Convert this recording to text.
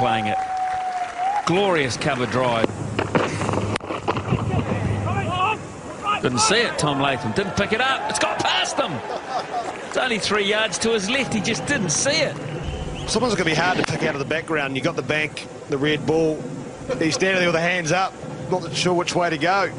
playing it. Glorious cover drive. Couldn't see it, Tom Latham. Didn't pick it up. It's got past him. It's only three yards to his left. He just didn't see it. Someone's going to be hard to pick out of the background. you got the bank, the red ball. He's standing there with the hands up, not sure which way to go.